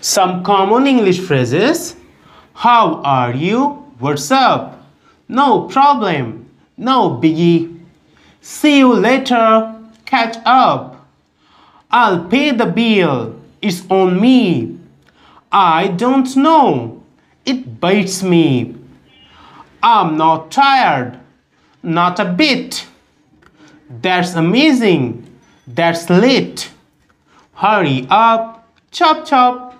Some common English phrases. How are you? What's up? No problem. No biggie. See you later. Catch up. I'll pay the bill. It's on me. I don't know. It bites me. I'm not tired. Not a bit. That's amazing. That's lit. Hurry up. Chop chop.